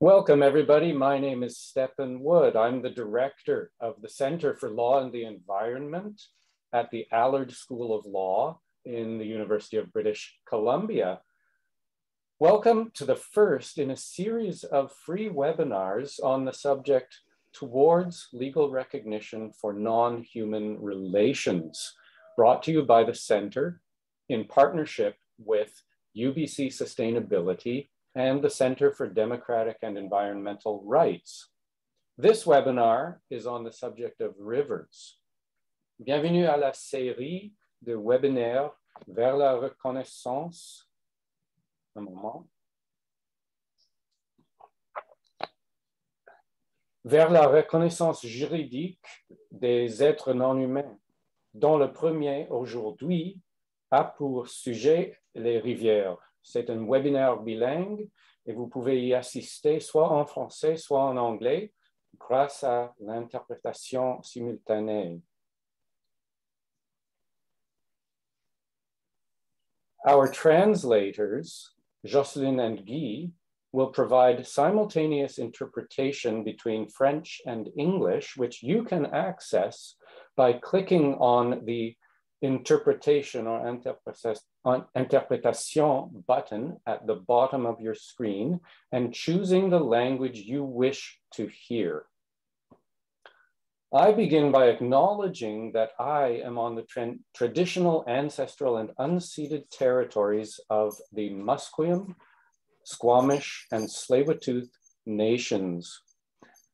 Welcome, everybody. My name is Stephen Wood. I'm the director of the Center for Law and the Environment at the Allard School of Law in the University of British Columbia. Welcome to the first in a series of free webinars on the subject Towards Legal Recognition for Non-Human Relations, brought to you by the Center in partnership with UBC Sustainability and the Center for Democratic and Environmental Rights. This webinar is on the subject of rivers. Bienvenue à la série de webinaires vers la reconnaissance. Un moment. Vers la reconnaissance juridique des êtres non humains, dont le premier aujourd'hui a pour sujet les rivières. C'est un webinaire bilingue et vous pouvez y assister soit en français, soit en anglais grâce à l'interprétation simultanée. Our translators, Jocelyn and Guy, will provide simultaneous interpretation between French and English, which you can access by clicking on the interpretation or uh, interpretation button at the bottom of your screen and choosing the language you wish to hear. I begin by acknowledging that I am on the tra traditional, ancestral, and unceded territories of the Musqueam, Squamish, and Tsleil-Waututh nations.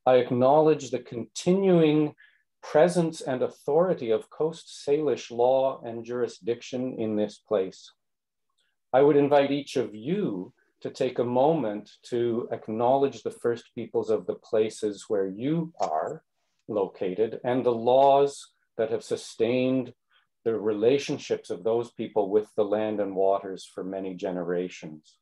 I acknowledge the continuing presence and authority of Coast Salish law and jurisdiction in this place. I would invite each of you to take a moment to acknowledge the first peoples of the places where you are located and the laws that have sustained the relationships of those people with the land and waters for many generations.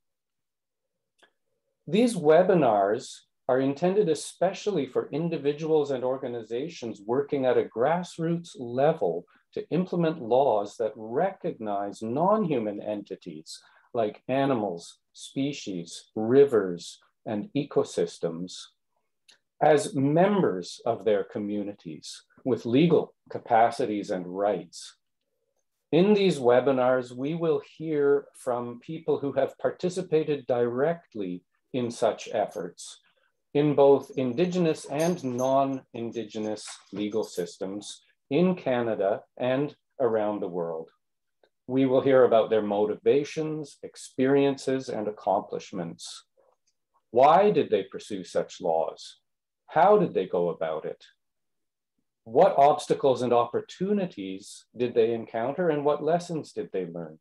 These webinars are intended especially for individuals and organizations working at a grassroots level to implement laws that recognize non-human entities like animals, species, rivers, and ecosystems as members of their communities with legal capacities and rights. In these webinars, we will hear from people who have participated directly in such efforts in both Indigenous and non-Indigenous legal systems in Canada and around the world. We will hear about their motivations, experiences, and accomplishments. Why did they pursue such laws? How did they go about it? What obstacles and opportunities did they encounter and what lessons did they learn?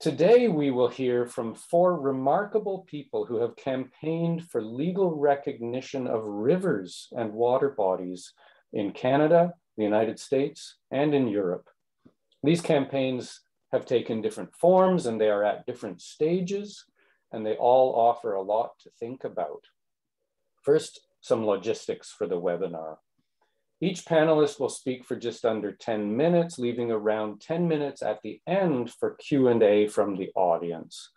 Today, we will hear from four remarkable people who have campaigned for legal recognition of rivers and water bodies in Canada, the United States, and in Europe. These campaigns have taken different forms and they are at different stages, and they all offer a lot to think about. First, some logistics for the webinar. Each panelist will speak for just under 10 minutes, leaving around 10 minutes at the end for Q&A from the audience.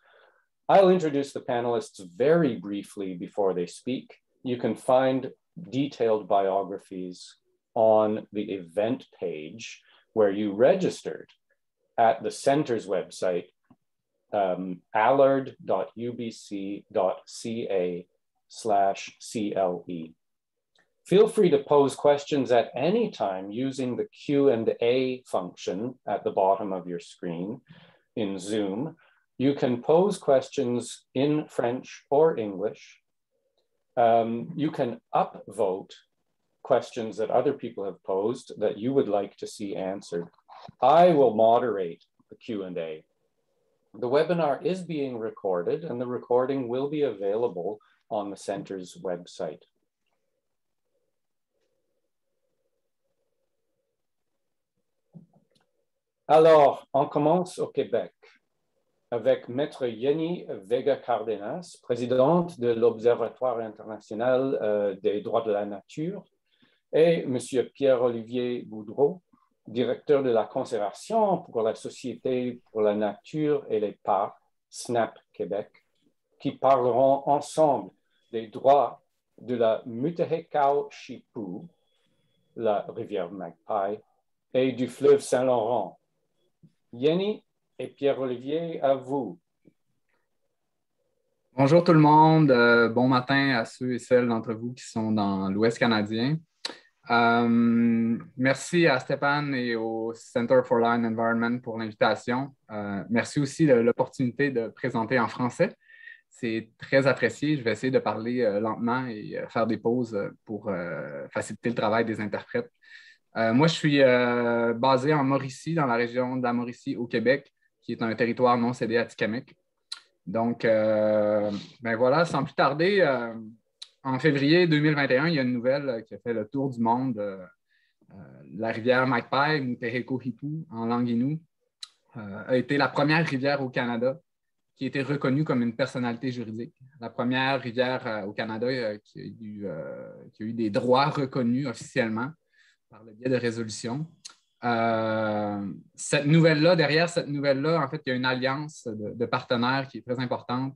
I'll introduce the panelists very briefly before they speak. You can find detailed biographies on the event page where you registered at the center's website, um, allard.ubc.ca slash CLE. Feel free to pose questions at any time using the Q&A function at the bottom of your screen in Zoom. You can pose questions in French or English. Um, you can upvote questions that other people have posed that you would like to see answered. I will moderate the Q&A. The webinar is being recorded and the recording will be available on the center's website. Alors, on commence au Québec avec Maître Yenny Vega Cardenas, présidente de l'Observatoire international euh, des droits de la nature, et Monsieur Pierre-Olivier Boudreau, directeur de la conservation pour la Société pour la nature et les parcs, SNAP Québec, qui parleront ensemble des droits de la Mutahekau Chipou, la rivière Magpie, et du fleuve Saint-Laurent. Yenny et Pierre-Olivier, à vous. Bonjour tout le monde. Euh, bon matin à ceux et celles d'entre vous qui sont dans l'Ouest canadien. Euh, merci à Stéphane et au Center for Line Environment pour l'invitation. Euh, merci aussi de l'opportunité de présenter en français. C'est très apprécié. Je vais essayer de parler lentement et faire des pauses pour faciliter le travail des interprètes. Moi, je suis basé en Mauricie, dans la région de la Mauricie, au Québec, qui est un territoire non cédé à Tikamek. Donc, ben voilà, sans plus tarder, en février 2021, il y a une nouvelle euh, qui a fait le tour du monde. Euh, euh, la rivière Magpie, Muteheko Hipu, en langue Innu, a été la première rivière au Canada qui a été reconnue comme une personnalité juridique. La première rivière au Canada qui, a eu, des droits reconnus officiellement par le biais de résolution. cette nouvelle-là, derrière cette nouvelle-là, en fait, il y a une alliance de partenaires qui est très importante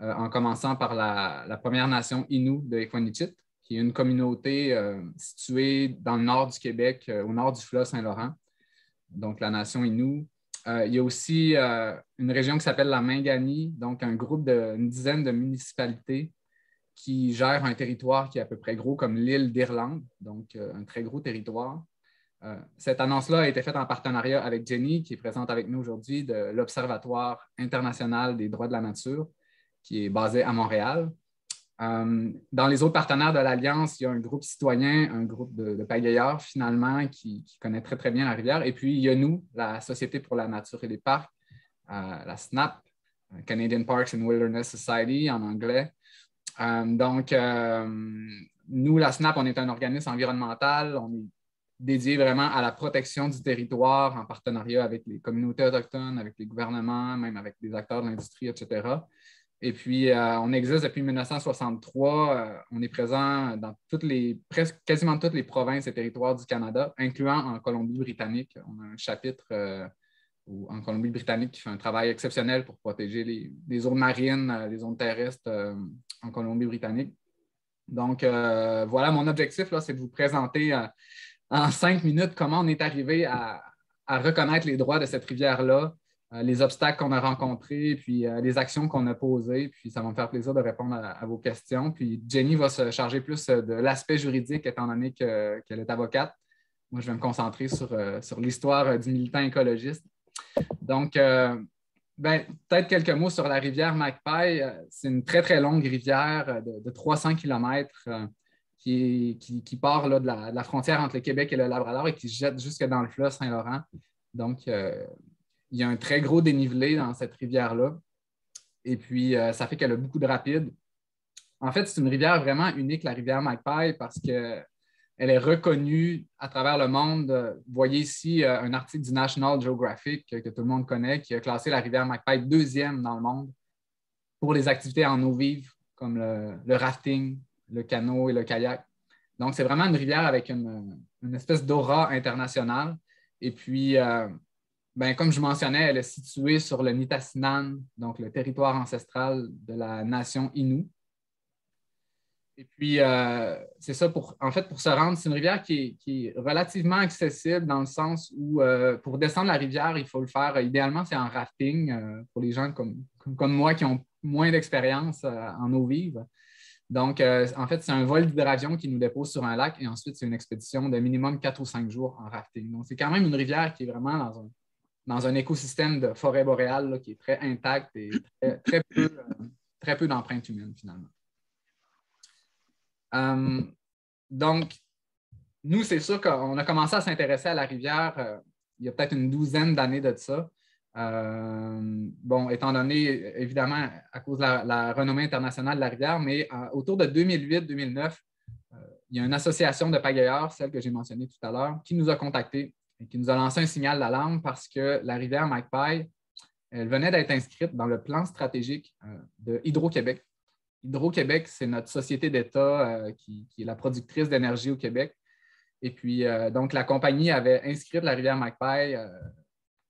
euh, en commençant par la, Première Nation Innu de Equanichit, qui est une communauté euh, située dans le nord du Québec, euh, au nord du fleuve Saint-Laurent, donc la Nation Innu. il y a aussi une région qui s'appelle la Mingani, donc un groupe d'une dizaine de municipalités qui gèrent un territoire qui est à peu près gros comme l'île d'Irlande, donc un très gros territoire. cette annonce-là a été faite en partenariat avec Jenny, qui est présente avec nous aujourd'hui, de l'Observatoire international des droits de la nature, qui est basé à Montréal. Euh, dans les autres partenaires de l'Alliance, il y a un groupe citoyen, un groupe de, de pagayeurs finalement qui, connaît très très bien la rivière. Et puis il y a nous, la Société pour la nature et les parcs, euh, la SNAP, euh, Canadian Parks and Wilderness Society en anglais. Donc, nous, la SNAP, on est un organisme environnemental. On est dédié vraiment à la protection du territoire en partenariat avec les communautés autochtones, avec les gouvernements, même avec des acteurs de l'industrie, etc. Et puis, euh, on existe depuis 1963. Euh, on est présent dans toutes les, presque quasiment toutes les provinces et territoires du Canada, incluant en Colombie-Britannique. On a un chapitre euh, en Colombie-Britannique qui fait un travail exceptionnel pour protéger les, zones marines, les zones terrestres en Colombie-Britannique. Donc, voilà, mon objectif, c'est de vous présenter en cinq minutes comment on est arrivé à reconnaître les droits de cette rivière-là, euh, les obstacles qu'on a rencontrés, puis euh, les actions qu'on a posées. Puis ça va me faire plaisir de répondre à, vos questions. Puis Jenny va se charger plus euh, de l'aspect juridique, étant donné qu'elle est avocate. Moi, je vais me concentrer sur, sur l'histoire du militant écologiste. Donc, ben, peut-être quelques mots sur la rivière Magpie. C'est une très, très longue rivière de, 300 km qui, qui, part là, de, la, frontière entre le Québec et le Labrador et qui se jette jusque dans le fleuve Saint-Laurent. Donc, il y a un très gros dénivelé dans cette rivière-là. Et puis, euh, ça fait qu'elle a beaucoup de rapides. En fait, c'est une rivière vraiment unique, la rivière Magpie, parce qu'elle est reconnue à travers le monde. Vous voyez ici euh, un article du National Geographic que, tout le monde connaît qui a classé la rivière Magpie deuxième dans le monde pour les activités en eau vive, comme le, rafting, le canot et le kayak. Donc, c'est vraiment une rivière avec une, espèce d'aura internationale. Et puis, euh, ben, comme je mentionnais, elle est située sur le Nitassinan, donc le territoire ancestral de la nation Innu. Et puis, euh, c'est ça, pour, en fait, pour se rendre, c'est une rivière qui est, relativement accessible dans le sens où euh, pour descendre la rivière, il faut le faire, idéalement, c'est en rafting euh, pour les gens comme, comme, moi qui ont moins d'expérience en eau vive. Donc, en fait, c'est un vol d'hydravion qui nous dépose sur un lac et ensuite, c'est une expédition de minimum quatre ou cinq jours en rafting. Donc, c'est quand même une rivière qui est vraiment dans un, dans un écosystème de forêt boréale qui est très intact et très, peu, euh, peu d'empreintes humaines finalement. Euh, donc, nous, c'est sûr qu'on a commencé à s'intéresser à la rivière euh, il y a peut-être une douzaine d'années de ça. bon, étant donné, évidemment, à cause de la, renommée internationale de la rivière, mais autour de 2008-2009, il y a une association de pagayeurs, celle que j'ai mentionnée tout à l'heure, qui nous a contactés et qui nous a lancé un signal d'alarme parce que la rivière Magpie, elle venait d'être inscrite dans le plan stratégique euh, de Hydro-Québec. Hydro-Québec, c'est notre société d'État euh, qui, est la productrice d'énergie au Québec. Et puis, euh, donc, la compagnie avait inscrit la rivière Magpie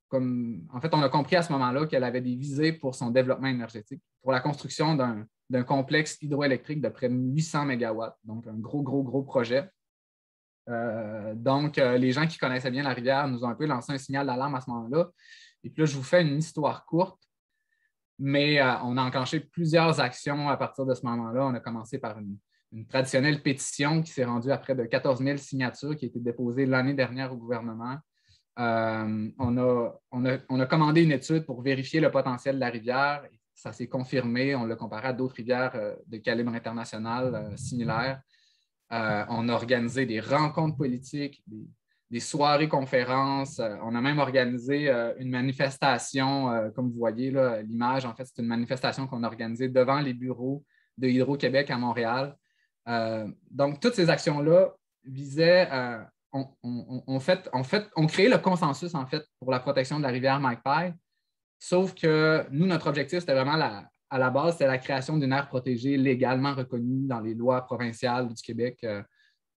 comme, en fait, on a compris à ce moment-là qu'elle avait des visées pour son développement énergétique, pour la construction d'un complexe hydroélectrique de près de 800 MW, donc un gros, gros, gros projet. Euh, donc, euh, les gens qui connaissaient bien la rivière nous ont un peu lancé un signal d'alarme à ce moment-là. Et puis là, je vous fais une histoire courte, mais euh, on a enclenché plusieurs actions à partir de ce moment-là. On a commencé par une, traditionnelle pétition qui s'est rendue à près de 14 000 signatures qui a été déposée l'année dernière au gouvernement. on, a, on, a, commandé une étude pour vérifier le potentiel de la rivière. Ça s'est confirmé. On l'a comparé à d'autres rivières de calibre international similaires. Euh, on a organisé des rencontres politiques, des, soirées conférences. Euh, on a même organisé euh, une manifestation, comme vous voyez l'image, en fait, c'est une manifestation qu'on a organisée devant les bureaux de Hydro-Québec à Montréal. donc, toutes ces actions-là visaient, on, fait, fait, on le consensus en fait pour la protection de la rivière Magpie, sauf que nous, notre objectif, c'était vraiment la, à la base, c'est la création d'une aire protégée légalement reconnue dans les lois provinciales du Québec euh,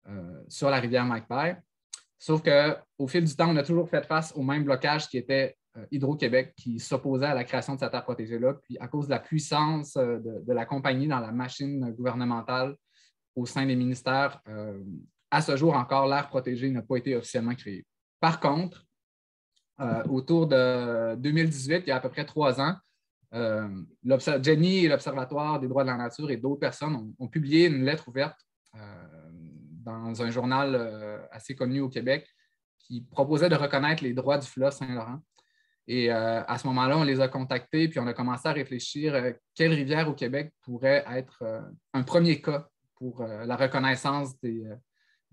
euh, sur la rivière Magpie. Sauf qu'au fil du temps, on a toujours fait face au même blocage qui était euh, Hydro-Québec qui s'opposait à la création de cette aire protégée-là. Puis à cause de la puissance de, la compagnie dans la machine gouvernementale au sein des ministères, à ce jour encore, l'aire protégée n'a pas été officiellement créée. Par contre, autour de 2018, il y a à peu près trois ans, euh, Jenny et l'Observatoire des droits de la nature et d'autres personnes ont, publié une lettre ouverte euh, dans un journal euh, assez connu au Québec qui proposait de reconnaître les droits du fleuve Saint-Laurent. Et à ce moment-là, on les a contactés, puis on a commencé à réfléchir quelle rivière au Québec pourrait être un premier cas pour la reconnaissance des,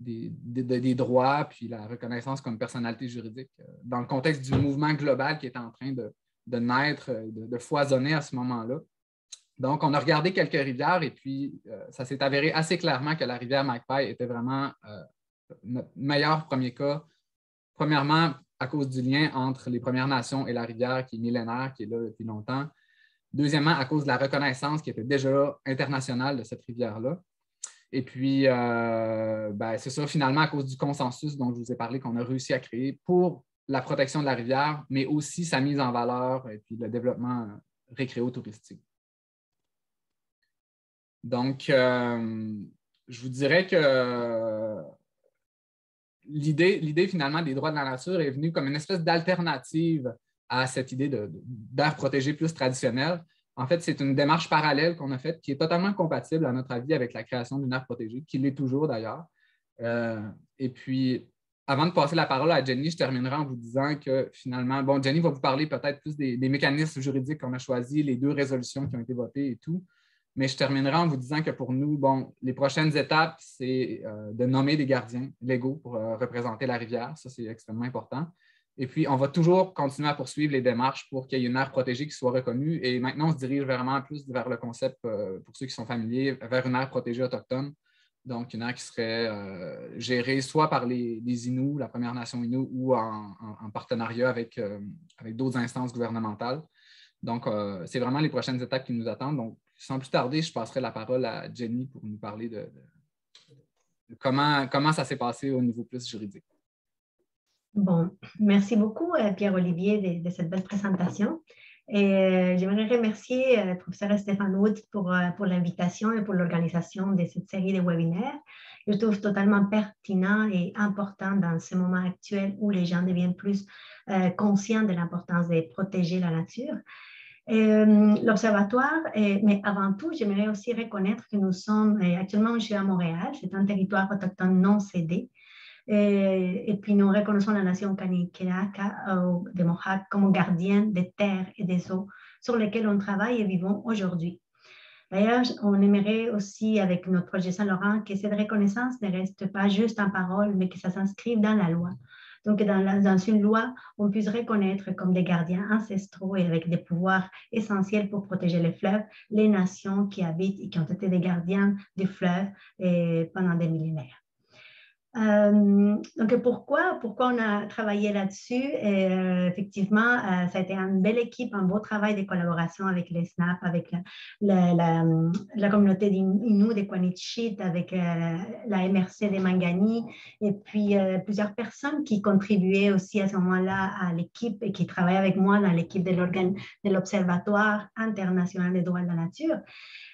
des, droits, puis la reconnaissance comme personnalité juridique, dans le contexte du mouvement global qui est en train de, de naître, euh, de, foisonner à ce moment-là. Donc, on a regardé quelques rivières et puis euh, ça s'est avéré assez clairement que la rivière Magpie était vraiment euh, notre meilleur premier cas. Premièrement, à cause du lien entre les Premières Nations et la rivière qui est millénaire, qui est là depuis longtemps. Deuxièmement, à cause de la reconnaissance qui était déjà internationale de cette rivière-là. Et puis, ben, c'est ça, finalement, à cause du consensus dont je vous ai parlé qu'on a réussi à créer pour la protection de la rivière, mais aussi sa mise en valeur et puis le développement récréo-touristique. Donc, euh, je vous dirais que l'idée, finalement des droits de la nature est venue comme une espèce d'alternative à cette idée d'air protégé plus traditionnelle. En fait, c'est une démarche parallèle qu'on a faite qui est totalement compatible, à notre avis, avec la création d'une aire protégée, qui l'est toujours d'ailleurs. Euh, et puis, avant de passer la parole à Jenny, je terminerai en vous disant que finalement, bon, Jenny va vous parler peut-être plus des, mécanismes juridiques qu'on a choisis, les deux résolutions qui ont été votées et tout. Mais je terminerai en vous disant que pour nous, bon, les prochaines étapes, c'est euh, de nommer des gardiens légaux pour euh, représenter la rivière. Ça, c'est extrêmement important. Et puis, on va toujours continuer à poursuivre les démarches pour qu'il y ait une aire protégée qui soit reconnue. Et maintenant, on se dirige vraiment plus vers le concept, euh, pour ceux qui sont familiers, vers une aire protégée autochtone donc, une aire qui serait gérée soit par les, Inuits, la Première Nation Inuit, ou en, partenariat avec, avec d'autres instances gouvernementales. Donc, c'est vraiment les prochaines étapes qui nous attendent. Donc, sans plus tarder, je passerai la parole à Jenny pour nous parler de, comment, comment ça s'est passé au niveau plus juridique. Bon, merci beaucoup, Pierre-Olivier, de, cette belle présentation. Et euh, j'aimerais remercier le euh, professeur Stéphane Woods pour, euh, pour l'invitation et pour l'organisation de cette série de webinaires. Je trouve totalement pertinent et important dans ce moment actuel où les gens deviennent plus conscients de l'importance de protéger la nature. L'Observatoire, mais avant tout, j'aimerais aussi reconnaître que nous sommes, actuellement, je suis à Montréal, c'est un territoire autochtone non cédé. Et, puis nous reconnaissons la nation Kanikenaka euh, de Mohawk comme gardienne des terres et des eaux sur lesquelles on travaille et vivons aujourd'hui. D'ailleurs, on aimerait aussi, avec notre projet Saint-Laurent, que cette reconnaissance ne reste pas juste en parole, mais que ça s'inscrive dans la loi. Donc, dans, une loi, on puisse reconnaître comme des gardiens ancestraux et avec des pouvoirs essentiels pour protéger les fleuves, les nations qui habitent et qui ont été des gardiens des fleuves pendant des millénaires. Euh, donc, pourquoi, pourquoi on a travaillé là-dessus? Euh, effectivement, euh, ça a été une belle équipe, un beau travail de collaboration avec les SNAP, avec la, communauté d'Inu, des Kwanichit, avec la MRC des Mangani, et puis plusieurs personnes qui contribuaient aussi à ce moment-là à l'équipe et qui travaillaient avec moi dans l'équipe de l'Observatoire international des droits de la nature.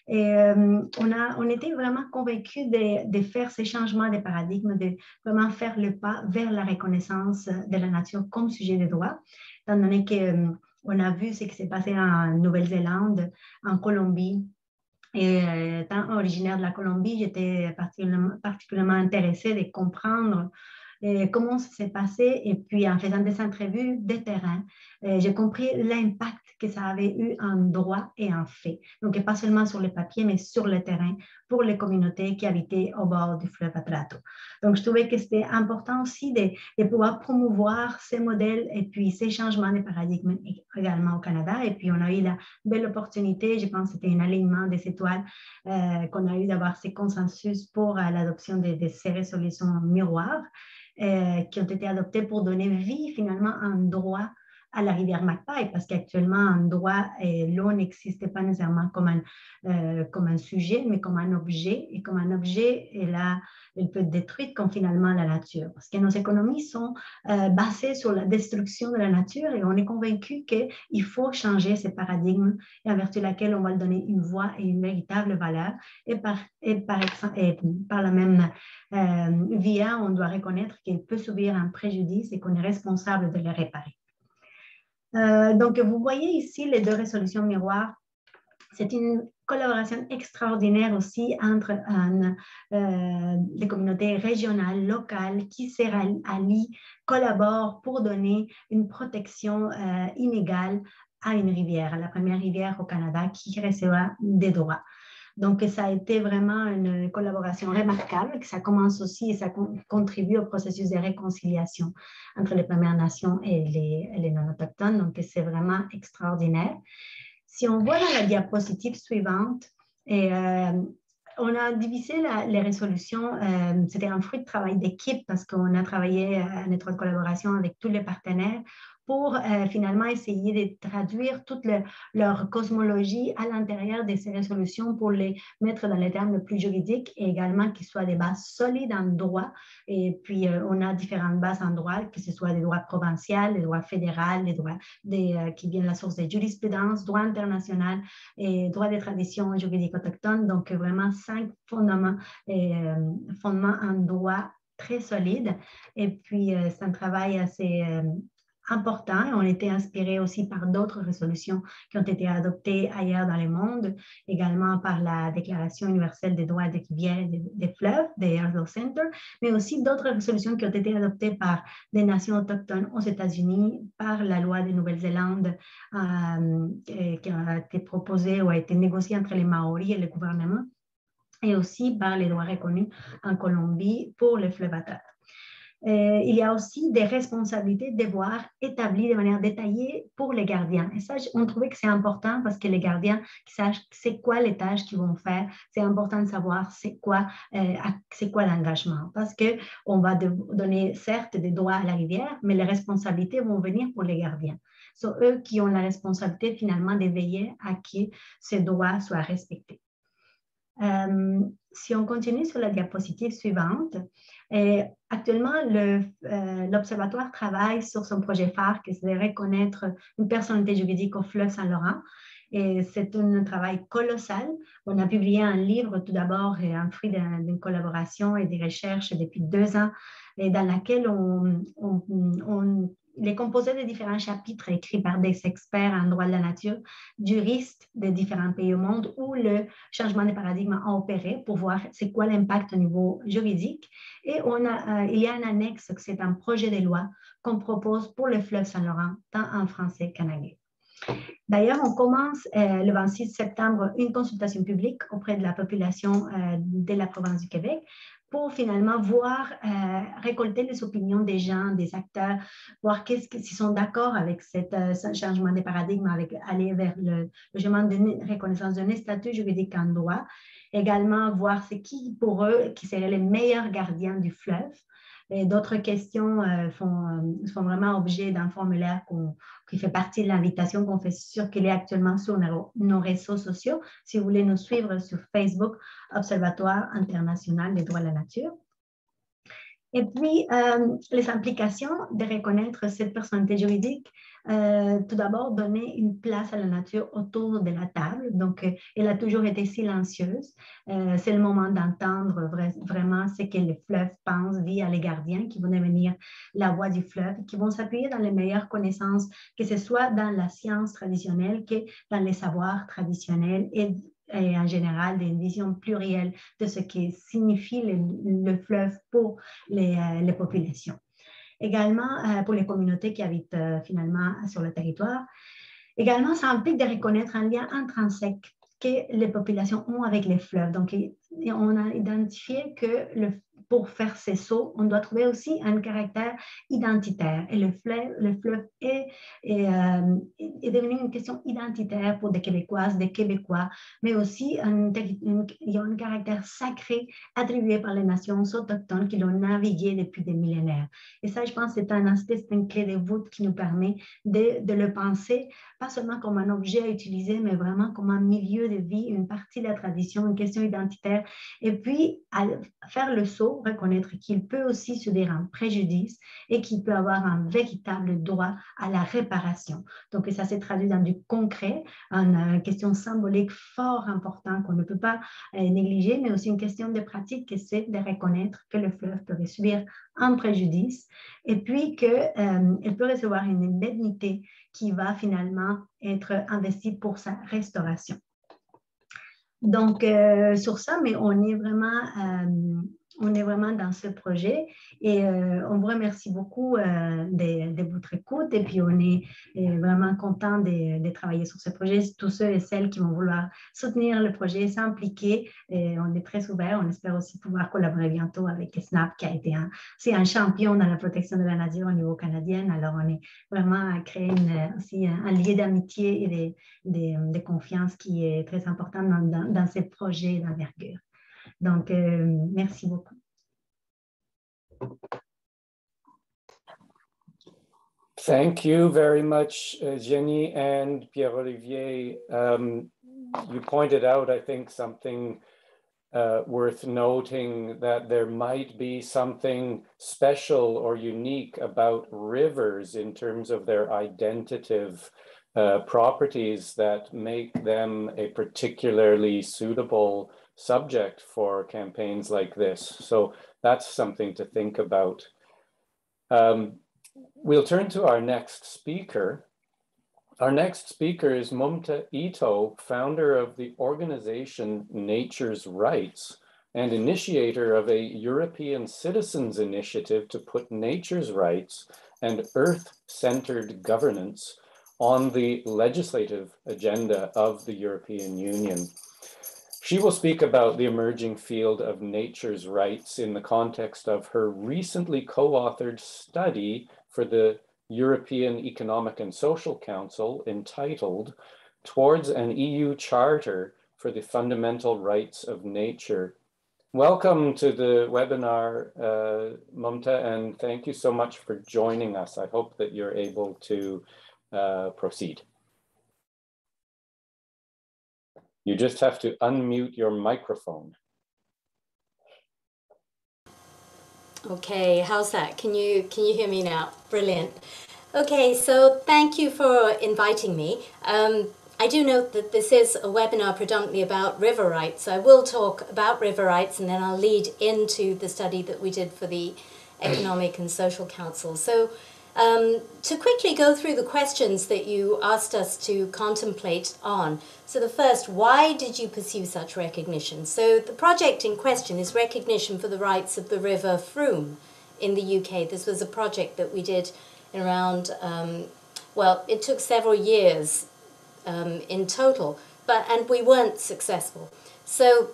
Et euh, on, a, on était vraiment convaincus de, de, faire ces changements de paradigme, de vraiment faire le pas vers la reconnaissance de la nature comme sujet de droit, étant donné qu'on euh, a vu ce qui s'est passé en Nouvelle-Zélande, en Colombie, et euh, étant originaire de la Colombie, j'étais particulièrement, particulièrement, intéressée de comprendre comment ça s'est passé. Et puis, en faisant des entrevues de terrain, j'ai compris l'impact que ça avait eu en droit et en fait. Donc, pas seulement sur le papier, mais sur le terrain pour les communautés qui habitaient au bord du fleuve Atrato. Donc, je trouvais que c'était important aussi de, pouvoir promouvoir ces modèles et puis ces changements de paradigme également au Canada. Et puis, on a eu la belle opportunité, je pense que c'était un alignement des étoiles euh, qu'on a eu d'avoir ces consensus pour euh, l'adoption de, ces résolutions miroirs. Euh, qui ont été adoptées pour donner vie finalement à un droit à la rivière Magpie, parce qu'actuellement, en droit, l'eau n'existe pas nécessairement comme un, euh, comme un sujet, mais comme un objet. Et comme un objet, et là, elle peut être détruite comme finalement la nature. Parce que nos économies sont euh, basées sur la destruction de la nature et on est convaincu qu'il faut changer ces paradigmes et en vertu de laquelle on va lui donner une voix et une véritable valeur. Et par, et par, et par la même euh, via, on doit reconnaître qu'il peut subir un préjudice et qu'on est responsable de le réparer. Euh, donc, vous voyez ici les deux résolutions miroirs. C'est une collaboration extraordinaire aussi entre euh, les communautés régionales, locales qui se rallient, collaborent pour donner une protection euh, inégale à une rivière, la première rivière au Canada qui recevra des droits. Donc, ça a été vraiment une collaboration remarquable, que ça commence aussi et ça contribue au processus de réconciliation entre les Premières Nations et les, non-autochtones. Donc, c'est vraiment extraordinaire. Si on voit dans la diapositive suivante, et, euh, on a divisé les résolutions. Euh, c'était un fruit de travail d'équipe parce qu'on a travaillé en étroite collaboration avec tous les partenaires pour euh, finalement essayer de traduire toute leur cosmologie à l'intérieur de ces résolutions pour les mettre dans les termes les plus juridiques et également qu'ils soient des bases solides en droit. Et puis, euh, on a différentes bases en droit, que ce soit des droits provinciaux, des droits fédéraux, des droits des, euh, qui viennent de la source de jurisprudence, droit international et droit des traditions juridiques autochtones. Donc, vraiment cinq fondements, fondements en droit très solides. Et puis, c'est un travail assez important. On était inspiré aussi par d'autres résolutions qui ont été adoptées ailleurs dans le monde, également par la Déclaration universelle des droits des rivières des, fleuves, des Earth Center, mais aussi d'autres résolutions qui ont été adoptées par des nations autochtones aux États-Unis, par la loi de Nouvelle-Zélande euh, qui a été proposée ou a été négociée entre les Maoris et le gouvernement, et aussi par les droits reconnus en Colombie pour le fleuve Atat. Euh, il y a aussi des responsabilités, devoirs établis de manière détaillée pour les gardiens. Et ça, on trouvait que c'est important parce que les gardiens sachent c'est quoi les tâches qu'ils vont faire. C'est important de savoir c'est quoi, euh, quoi l'engagement. Parce qu'on va donner certes des droits à la rivière, mais les responsabilités vont venir pour les gardiens. Ce sont eux qui ont la responsabilité finalement de veiller à que ces droits soient respectés. Euh, si on continue sur la diapositive suivante, et actuellement, euh, l'Observatoire travaille sur son projet phare qui c'est de reconnaître une personnalité juridique au fleuve Saint-Laurent. Et c'est un travail colossal. On a publié un livre tout d'abord, un fruit d'une collaboration et des recherches depuis deux ans, et dans laquelle on, on il est composé de différents chapitres écrits par des experts en droit de la nature, juristes de différents pays au monde où le changement de paradigme a opéré pour voir c'est quoi l'impact au niveau juridique. Et on a, euh, il y a un annexe, c'est un projet de loi qu'on propose pour le fleuve Saint-Laurent, tant en français anglais. D'ailleurs, on commence euh, le 26 septembre une consultation publique auprès de la population euh, de la province du Québec pour finalement voir, euh, récolter les opinions des gens, des acteurs, voir qu'est-ce s'ils sont d'accord avec euh, ce changement de paradigme, avec aller vers le, le de reconnaissance d'un statut juridique en droit. Également, voir c'est qui pour eux qui seraient les meilleurs gardiens du fleuve D'autres questions font, font vraiment objet d'un formulaire qui fait partie de l'invitation qu'on fait circuler actuellement sur nos, réseaux sociaux. Si vous voulez nous suivre sur Facebook, Observatoire international des droits de la nature. Et puis, euh, les implications de reconnaître cette personnalité juridique, euh, tout d'abord, donner une place à la nature autour de la table. Donc, euh, elle a toujours été silencieuse. C'est le moment d'entendre vraiment ce que les fleuves pensent via les gardiens qui vont devenir la voix du fleuve, qui vont s'appuyer dans les meilleures connaissances, que ce soit dans la science traditionnelle que dans les savoirs traditionnels et et en général d'une vision plurielle de ce que signifie le, fleuve pour les, euh, les, populations. Également, euh, pour les communautés qui habitent euh, finalement sur le territoire, également, ça implique de reconnaître un lien intrinsèque que les populations ont avec les fleuves. Donc, on a identifié que le, pour faire ces sauts, on doit trouver aussi un caractère identitaire. Et le fleuve, euh, est, devenu une question identitaire pour des Québécoises, des Québécois, mais aussi un, il y a un caractère sacré attribué par les nations autochtones qui l'ont navigué depuis des millénaires. Et ça, je pense, c'est un aspect, c'est une clé de voûte qui nous permet de, le penser, pas seulement comme un objet à utiliser, mais vraiment comme un milieu de vie, une partie de la tradition, une question identitaire. Et puis, faire le saut, reconnaître qu'il peut aussi subir un préjudice et qu'il peut avoir un véritable droit à la réparation. Donc, ça s'est traduit dans du concret, une question symbolique fort importante qu'on ne peut pas euh, négliger, mais aussi une question de pratique qui c'est de reconnaître que le fleuve peut subir un préjudice et puis qu'elle euh, peut recevoir une indemnité qui va finalement être investie pour sa restauration. Donc, euh, sur ça, mais on est vraiment on est vraiment dans ce projet et euh, on vous remercie beaucoup euh, de, votre écoute et puis on est euh, vraiment content de, travailler sur ce projet. Tous ceux et celles qui vont vouloir soutenir le projet, s'impliquer, on est très ouvert. On espère aussi pouvoir collaborer bientôt avec SNAP qui a été un, un champion dans la protection de la nature au niveau canadien. Alors on est vraiment à créer aussi un, lien d'amitié et de, confiance qui est très important dans, dans ces projets d'envergure. Donc, euh, merci beaucoup. Thank you very much, uh, Yenny and Pierre-Olivier. Um, you pointed out, I think, something uh, worth noting that there might be something special or unique about rivers in terms of their identitive uh, properties that make them a particularly suitable subject for campaigns like this. So that's something to think about. Um, we'll turn to our next speaker. Our next speaker is Mumta Ito, founder of the organization Nature's Rights and initiator of a European citizens initiative to put nature's rights and earth-centered governance on the legislative agenda of the European Union. She will speak about the emerging field of nature's rights in the context of her recently co-authored study for the European Economic and Social Council entitled Towards an EU Charter for the Fundamental Rights of Nature. Welcome to the webinar, uh, Mumta, and thank you so much for joining us. I hope that you're able to uh, proceed. You just have to unmute your microphone. Okay, how's that? Can you can you hear me now? Brilliant. Okay, so thank you for inviting me. Um, I do note that this is a webinar predominantly about river rights. So I will talk about river rights and then I'll lead into the study that we did for the Economic and Social Council. So um, to quickly go through the questions that you asked us to contemplate on. So the first, why did you pursue such recognition? So the project in question is recognition for the rights of the River Frome in the UK. This was a project that we did in around, um, well, it took several years um, in total, but and we weren't successful. So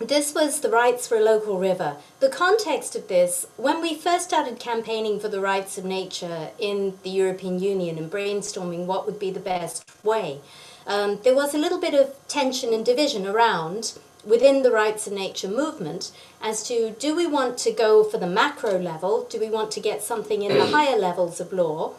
this was the rights for a local river. The context of this, when we first started campaigning for the rights of nature in the European Union and brainstorming what would be the best way, um, there was a little bit of tension and division around within the rights of nature movement as to do we want to go for the macro level? Do we want to get something in the higher levels of law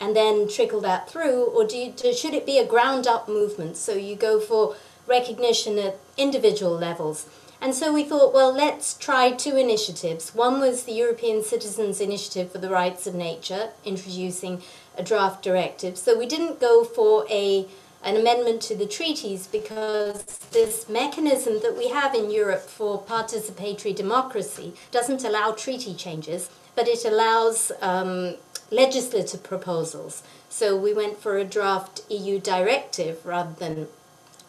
and then trickle that through? Or do you, do, should it be a ground up movement? So you go for recognition at individual levels. And so we thought, well, let's try two initiatives. One was the European Citizens Initiative for the Rights of Nature, introducing a draft directive. So we didn't go for a an amendment to the treaties because this mechanism that we have in Europe for participatory democracy doesn't allow treaty changes, but it allows um, legislative proposals. So we went for a draft EU directive rather than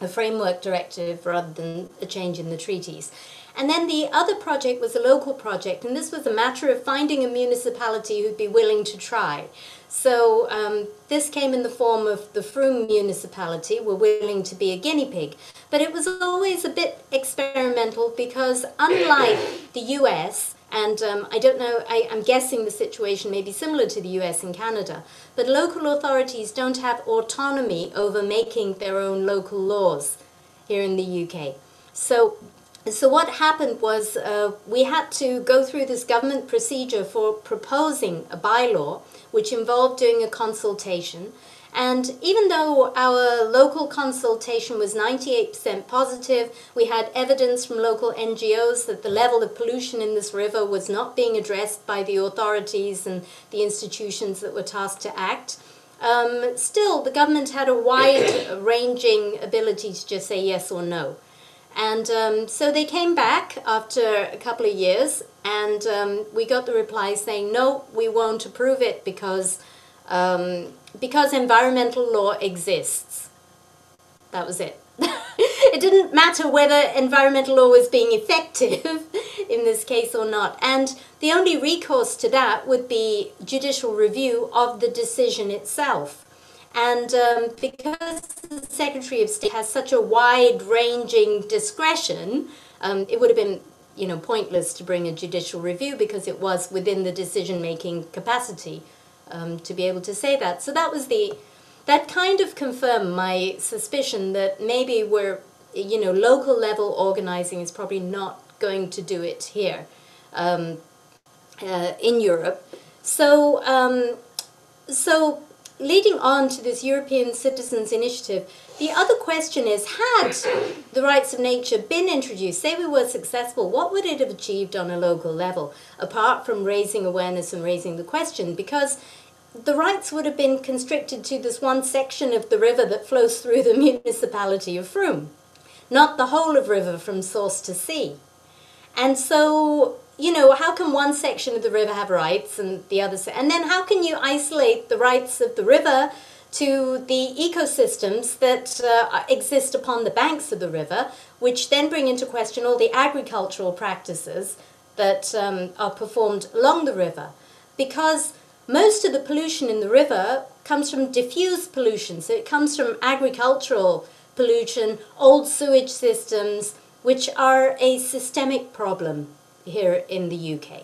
a framework directive rather than a change in the treaties. And then the other project was a local project, and this was a matter of finding a municipality who'd be willing to try. So um, this came in the form of the Frome municipality were willing to be a guinea pig. But it was always a bit experimental because unlike the US, and um, I don't know, I, I'm guessing the situation may be similar to the US and Canada, but local authorities don't have autonomy over making their own local laws here in the UK. So so what happened was uh, we had to go through this government procedure for proposing a bylaw which involved doing a consultation. And even though our local consultation was 98% positive, we had evidence from local NGOs that the level of pollution in this river was not being addressed by the authorities and the institutions that were tasked to act. Um, still, the government had a wide ranging ability to just say yes or no. And um, so they came back after a couple of years, and um, we got the reply saying, no, we won't approve it because, um, because environmental law exists. That was it. it didn't matter whether environmental law was being effective in this case or not. And the only recourse to that would be judicial review of the decision itself. And um, because the Secretary of State has such a wide-ranging discretion, um, it would have been you know, pointless to bring a judicial review because it was within the decision-making capacity um, to be able to say that. So that was the, that kind of confirmed my suspicion that maybe we're, you know, local level organizing is probably not going to do it here um, uh, in Europe. So, um, so leading on to this European Citizens Initiative, the other question is, had the rights of nature been introduced, say we were successful, what would it have achieved on a local level, apart from raising awareness and raising the question? Because the rights would have been constricted to this one section of the river that flows through the municipality of Frome, not the whole of river from source to sea. And so you know, how can one section of the river have rights and the other, and then how can you isolate the rights of the river to the ecosystems that uh, exist upon the banks of the river, which then bring into question all the agricultural practices that um, are performed along the river. Because most of the pollution in the river comes from diffuse pollution, so it comes from agricultural pollution, old sewage systems, which are a systemic problem here in the UK.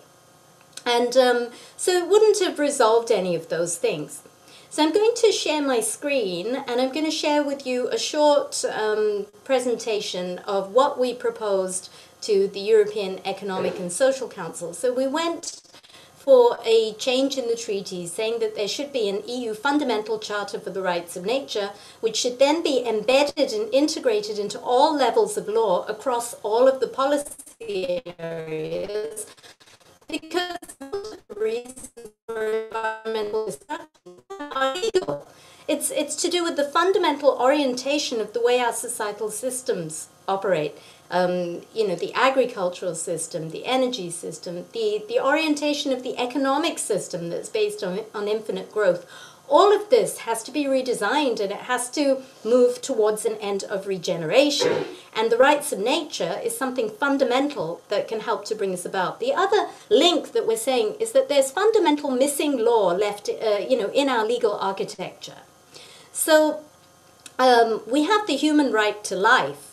And um, so it wouldn't have resolved any of those things. So I'm going to share my screen and I'm going to share with you a short um, presentation of what we proposed to the European Economic and Social Council. So we went for a change in the treaty saying that there should be an EU fundamental charter for the rights of nature, which should then be embedded and integrated into all levels of law across all of the policy areas, because reasons for environmental destruction are legal. It's, it's to do with the fundamental orientation of the way our societal systems operate um, you know, the agricultural system, the energy system, the, the orientation of the economic system that's based on, on infinite growth. All of this has to be redesigned and it has to move towards an end of regeneration. And the rights of nature is something fundamental that can help to bring this about. The other link that we're saying is that there's fundamental missing law left uh, you know, in our legal architecture. So um, we have the human right to life,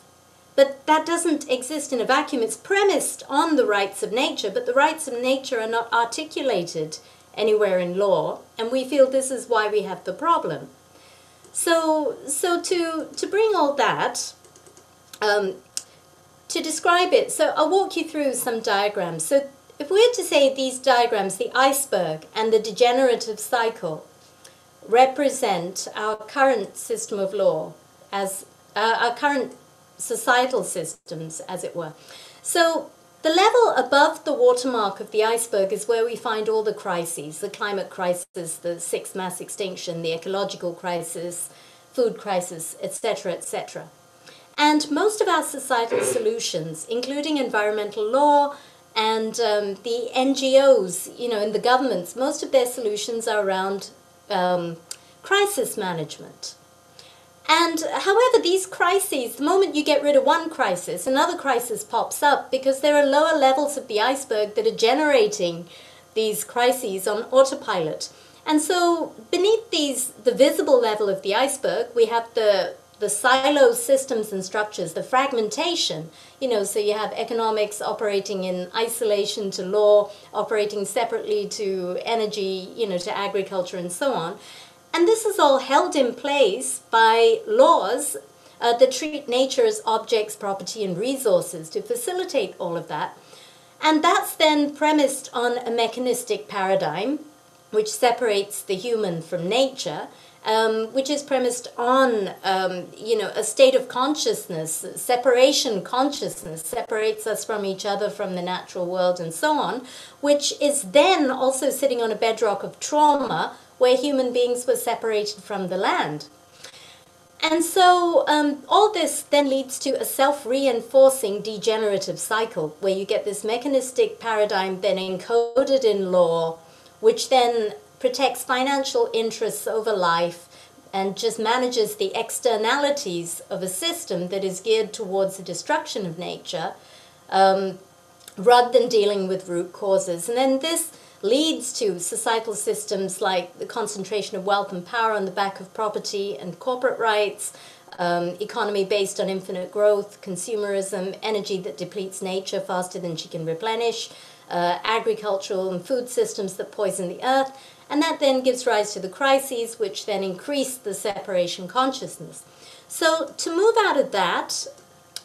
but that doesn't exist in a vacuum. It's premised on the rights of nature, but the rights of nature are not articulated anywhere in law, and we feel this is why we have the problem. So, so to, to bring all that, um, to describe it, so I'll walk you through some diagrams. So if we were to say these diagrams, the iceberg and the degenerative cycle, represent our current system of law as uh, our current societal systems, as it were. So the level above the watermark of the iceberg is where we find all the crises the climate crisis, the sixth mass extinction, the ecological crisis, food crisis, etc., etc. And most of our societal solutions, including environmental law and um, the NGOs, you know, in the governments, most of their solutions are around um, crisis management. And uh, however, these crises, the moment you get rid of one crisis, another crisis pops up because there are lower levels of the iceberg that are generating these crises on autopilot. And so beneath these, the visible level of the iceberg, we have the the silo systems and structures, the fragmentation, you know, so you have economics operating in isolation to law, operating separately to energy, you know, to agriculture and so on. And this is all held in place by laws uh, that treat nature as objects, property, and resources to facilitate all of that. And that's then premised on a mechanistic paradigm which separates the human from nature. Um, which is premised on um, you know a state of consciousness, separation consciousness separates us from each other, from the natural world, and so on, which is then also sitting on a bedrock of trauma, where human beings were separated from the land. And so um, all this then leads to a self-reinforcing degenerative cycle where you get this mechanistic paradigm then encoded in law, which then protects financial interests over life and just manages the externalities of a system that is geared towards the destruction of nature um, rather than dealing with root causes. And then this leads to societal systems like the concentration of wealth and power on the back of property and corporate rights, um, economy based on infinite growth, consumerism, energy that depletes nature faster than she can replenish, uh, agricultural and food systems that poison the earth, and that then gives rise to the crises, which then increase the separation consciousness. So to move out of that,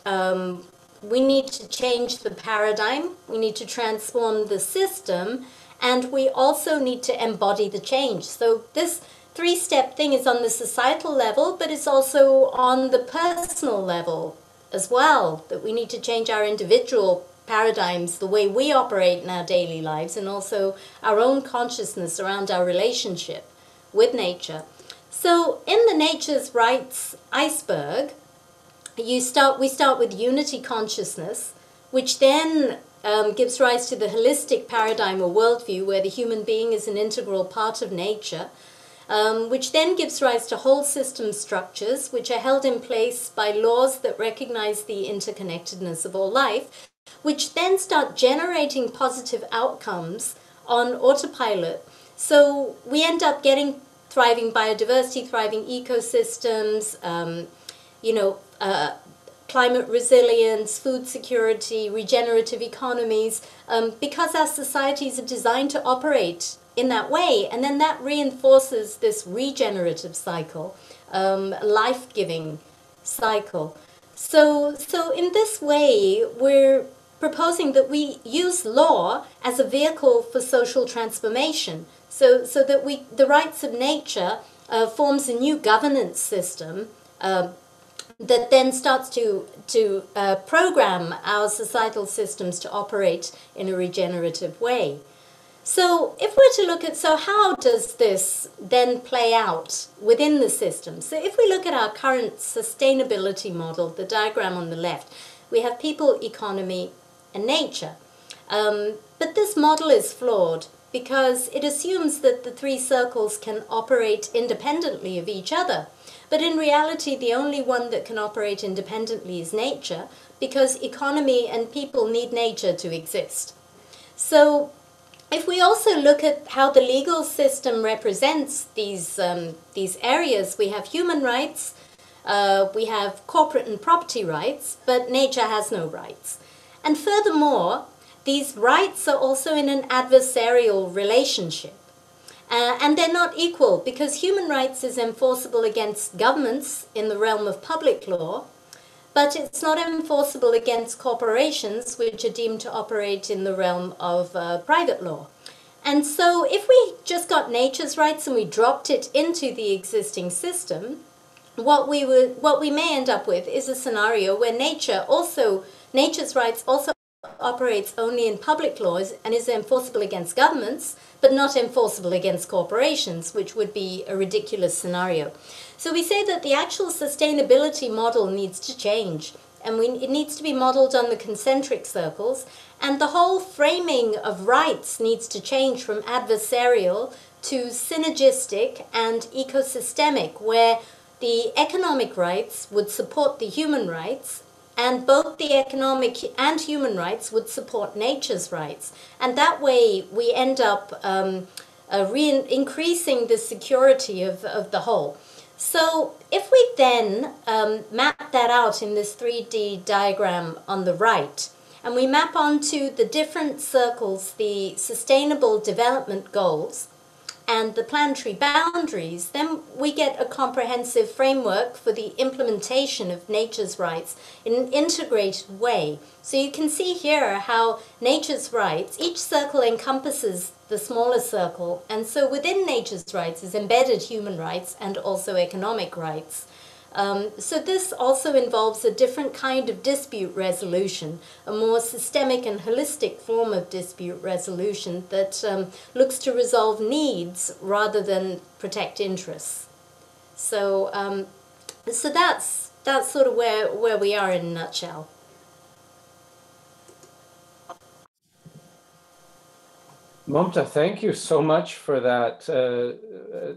um, we need to change the paradigm, we need to transform the system, and we also need to embody the change. So this three-step thing is on the societal level, but it's also on the personal level as well, that we need to change our individual paradigms, the way we operate in our daily lives, and also our own consciousness around our relationship with nature. So in the nature's rights iceberg, you start we start with unity consciousness, which then um, gives rise to the holistic paradigm or worldview where the human being is an integral part of nature, um, which then gives rise to whole system structures which are held in place by laws that recognize the interconnectedness of all life, which then start generating positive outcomes on autopilot. So we end up getting thriving biodiversity, thriving ecosystems, um, you know, uh, climate resilience, food security, regenerative economies, um, because our societies are designed to operate in that way. And then that reinforces this regenerative cycle, um, life-giving cycle. So, so in this way, we're proposing that we use law as a vehicle for social transformation, so, so that we, the rights of nature uh, forms a new governance system uh, that then starts to, to uh, program our societal systems to operate in a regenerative way. So if we're to look at, so how does this then play out within the system? So if we look at our current sustainability model, the diagram on the left, we have people, economy, and nature. Um, but this model is flawed because it assumes that the three circles can operate independently of each other. But in reality, the only one that can operate independently is nature, because economy and people need nature to exist. So if we also look at how the legal system represents these, um, these areas, we have human rights, uh, we have corporate and property rights, but nature has no rights. And furthermore, these rights are also in an adversarial relationship. Uh, and they're not equal because human rights is enforceable against governments in the realm of public law, but it's not enforceable against corporations which are deemed to operate in the realm of uh, private law. And so if we just got nature's rights and we dropped it into the existing system, what we would what we may end up with is a scenario where nature also nature's rights also operates only in public laws and is enforceable against governments, but not enforceable against corporations, which would be a ridiculous scenario. So we say that the actual sustainability model needs to change, and we, it needs to be modeled on the concentric circles, and the whole framing of rights needs to change from adversarial to synergistic and ecosystemic, where the economic rights would support the human rights and both the economic and human rights would support nature's rights. And that way we end up um, uh, re- increasing the security of, of the whole. So if we then um, map that out in this 3D diagram on the right, and we map onto the different circles the sustainable development goals, and the planetary boundaries, then we get a comprehensive framework for the implementation of nature's rights in an integrated way. So you can see here how nature's rights, each circle encompasses the smaller circle, and so within nature's rights is embedded human rights and also economic rights. Um, so this also involves a different kind of dispute resolution, a more systemic and holistic form of dispute resolution that um, looks to resolve needs rather than protect interests. So, um, so that's that's sort of where where we are in a nutshell. Mumta, thank you so much for that. Uh,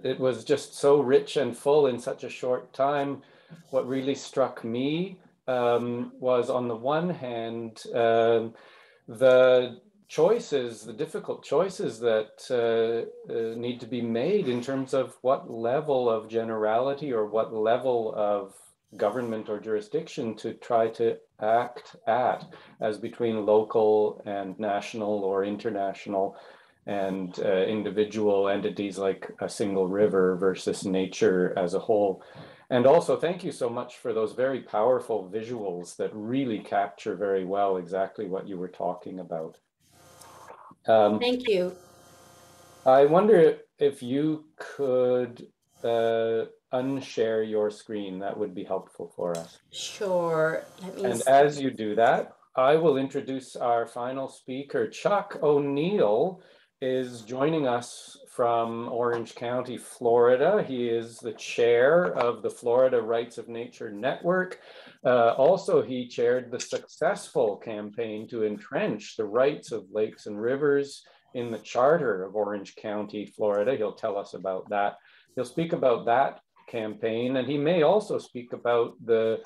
it was just so rich and full in such a short time. What really struck me um, was, on the one hand, um, the choices, the difficult choices that uh, uh, need to be made in terms of what level of generality or what level of government or jurisdiction to try to act at as between local and national or international and uh, individual entities like a single river versus nature as a whole. And also, thank you so much for those very powerful visuals that really capture very well exactly what you were talking about. Um, thank you. I wonder if you could uh, unshare your screen. That would be helpful for us. Sure. and as you do that, I will introduce our final speaker, Chuck O'Neill, is joining us from Orange County, Florida. He is the chair of the Florida Rights of Nature Network. Uh, also, he chaired the successful campaign to entrench the rights of lakes and rivers in the charter of Orange County, Florida. He'll tell us about that. He'll speak about that campaign, and he may also speak about the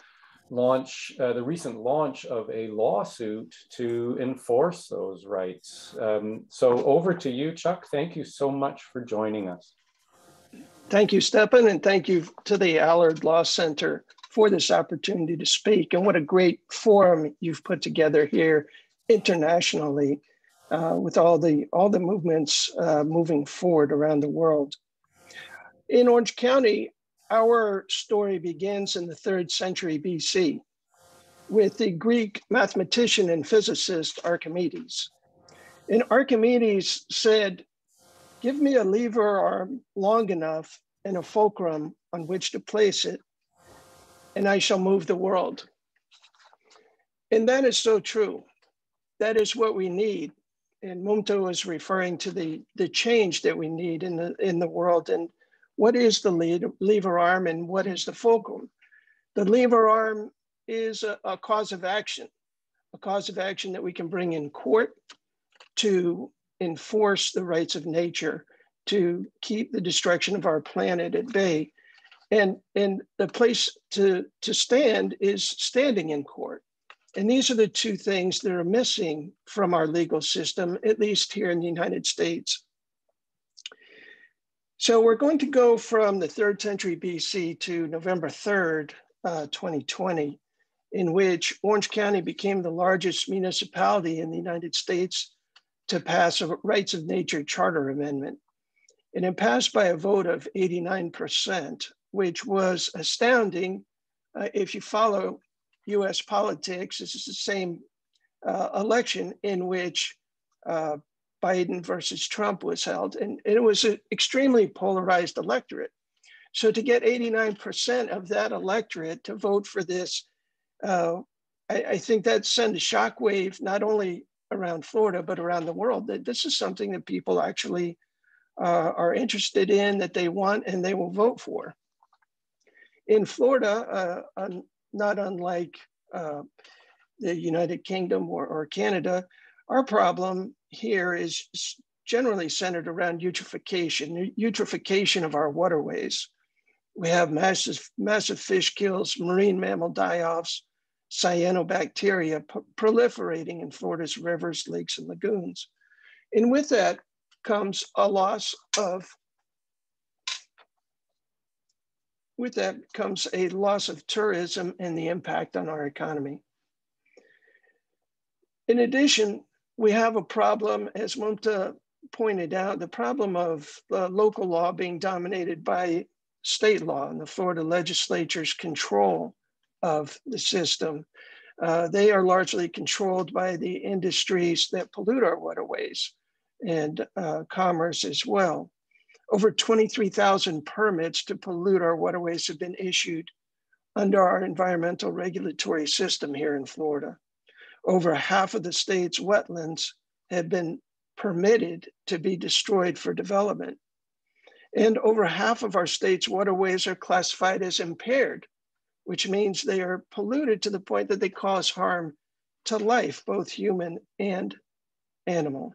launch, uh, the recent launch of a lawsuit to enforce those rights. Um, so over to you, Chuck. Thank you so much for joining us. Thank you, Stepan, and thank you to the Allard Law Center for this opportunity to speak. And what a great forum you've put together here internationally uh, with all the all the movements uh, moving forward around the world. In Orange County, our story begins in the third century BC with the Greek mathematician and physicist Archimedes. And Archimedes said, Give me a lever arm long enough and a fulcrum on which to place it, and I shall move the world. And that is so true. That is what we need. And Mumta is referring to the, the change that we need in the in the world. And what is the lever arm and what is the fulcrum? The lever arm is a, a cause of action, a cause of action that we can bring in court to enforce the rights of nature, to keep the destruction of our planet at bay. And, and the place to, to stand is standing in court. And these are the two things that are missing from our legal system, at least here in the United States. So we're going to go from the third century BC to November 3rd, uh, 2020, in which Orange County became the largest municipality in the United States to pass a Rights of Nature Charter Amendment. And it passed by a vote of 89%, which was astounding uh, if you follow US politics. This is the same uh, election in which uh, Biden versus Trump was held. And, and it was an extremely polarized electorate. So to get 89% of that electorate to vote for this, uh, I, I, think that sent a shockwave not only around Florida, but around the world that this is something that people actually uh, are interested in, that they want, and they will vote for. In Florida, uh, not unlike uh, the United Kingdom or, or Canada, our problem here is generally centered around eutrophication, eutrophication of our waterways. We have massive, massive fish kills, marine mammal die-offs, cyanobacteria proliferating in Florida's rivers, lakes, and lagoons. And with that comes a loss of, with that comes a loss of tourism and the impact on our economy. In addition, we have a problem, as Mumta pointed out, the problem of uh, local law being dominated by state law and the Florida legislature's control of the system. Uh, they are largely controlled by the industries that pollute our waterways and uh, commerce as well. Over 23,000 permits to pollute our waterways have been issued under our environmental regulatory system here in Florida. Over half of the state's wetlands have been permitted to be destroyed for development. And over half of our state's waterways are classified as impaired, which means they are polluted to the point that they cause harm to life, both human and animal.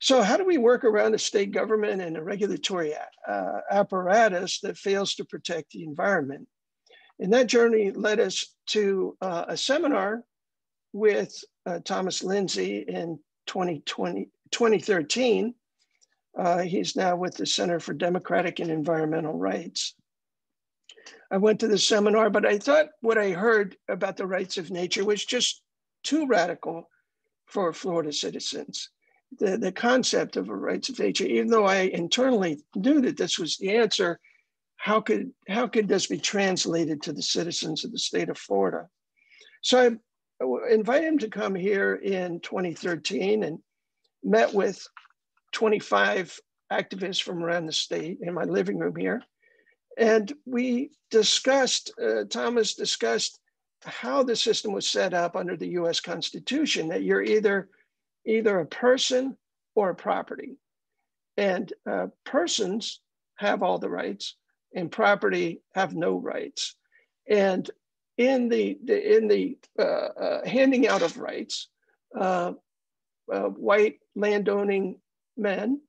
So how do we work around a state government and a regulatory uh, apparatus that fails to protect the environment? And that journey led us to uh, a seminar with uh, Thomas Linzey in 2020, 2013 uh, he's now with the Center for Democratic and Environmental Rights. I went to the seminar, but I thought what I heard about the rights of nature was just too radical for Florida citizens. The, the concept of a rights of nature, even though I internally knew that this was the answer, how could, how could this be translated to the citizens of the state of Florida? So I invited him to come here in 2013 and met with 25 activists from around the state in my living room here. And we discussed, uh, Thomas discussed how the system was set up under the US Constitution, that you're either, either a person or a property. And uh, persons have all the rights and property have no rights. And in the, in the uh, uh handing out of rights, uh, uh, white landowning men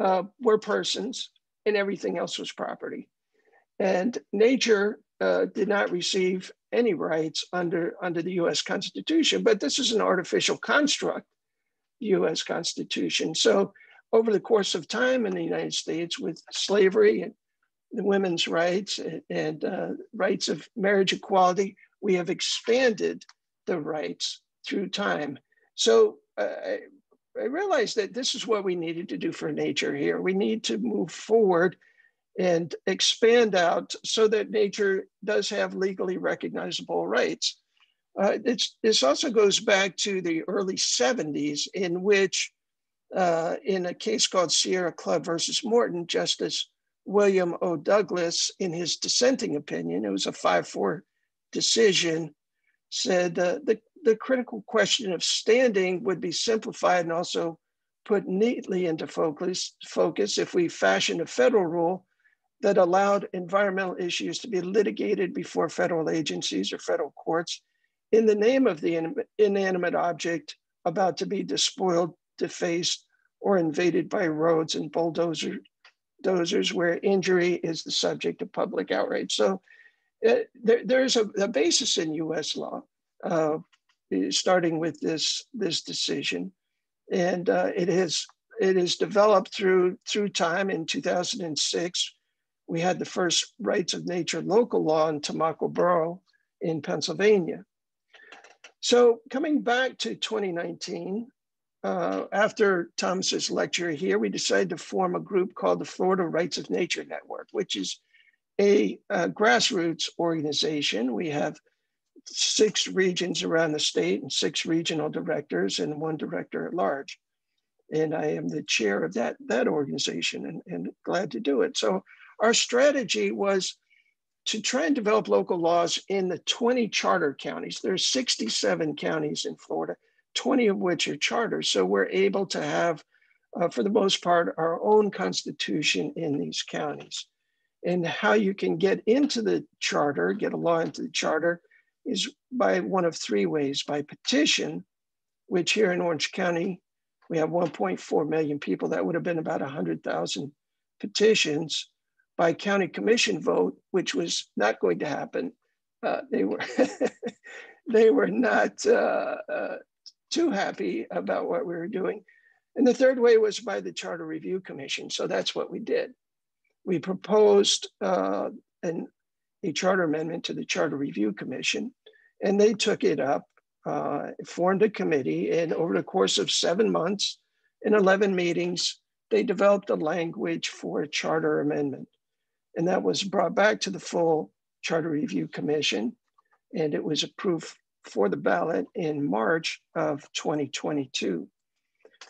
uh, were persons and everything else was property. And nature uh, did not receive any rights under, under the US Constitution, but this is an artificial construct, the US Constitution. So over the course of time in the United States with slavery and the women's rights and, and uh, rights of marriage equality, we have expanded the rights through time. So uh, I realized that this is what we needed to do for nature here. We need to move forward and expand out so that nature does have legally recognizable rights. Uh, this also goes back to the early 70s, in which, uh, in a case called Sierra Club versus Morton, Justice William O. Douglas, in his dissenting opinion, it was a 5 4 decision, said uh, the the critical question of standing would be simplified and also put neatly into focus, focus if we fashioned a federal rule that allowed environmental issues to be litigated before federal agencies or federal courts in the name of the inanimate object about to be despoiled, defaced, or invaded by roads and bulldozers dozers where injury is the subject of public outrage. So uh, there, there's a, a, basis in US law uh, starting with this this decision, and uh, it has it has developed through through time. In 2006, we had the first rights of nature local law in Tamaqua Borough in Pennsylvania. So coming back to 2019, uh, after Thomas's lecture here, we decided to form a group called the Florida Rights of Nature Network, which is a, a grassroots organization. We have six regions around the state and six regional directors and one director at large. And I am the chair of that, that organization and, and glad to do it. So our strategy was to try and develop local laws in the 20 charter counties. There's 67 counties in Florida, 20 of which are charters. So we're able to have, uh, for the most part, our own constitution in these counties. And how you can get into the charter, get a law into the charter, is by one of three ways by petition, which here in Orange County, we have 1.4 million people. That would have been about 100,000 petitions by county commission vote, which was not going to happen. Uh, they were they were not uh, uh, too happy about what we were doing. And the third way was by the Charter Review Commission. So that's what we did. We proposed uh, an, a charter amendment to the Charter Review Commission, and they took it up, uh, formed a committee, and over the course of seven months in 11 meetings, they developed a language for a charter amendment. And that was brought back to the full Charter Review Commission, and it was approved for the ballot in March of 2022.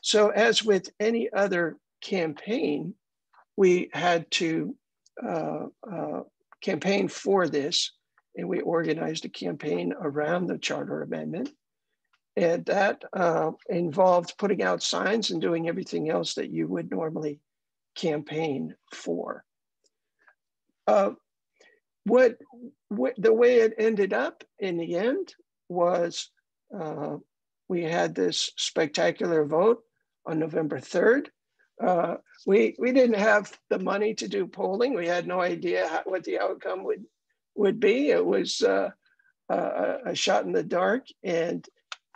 So as with any other campaign, we had to uh, uh, campaign for this, and we organized a campaign around the charter amendment. And that uh, involved putting out signs and doing everything else that you would normally campaign for. Uh, what, what, the way it ended up in the end was uh, we had this spectacular vote on November 3rd. Uh, we, we didn't have the money to do polling. We had no idea how, what the outcome would, would be. It was uh, a, a shot in the dark. And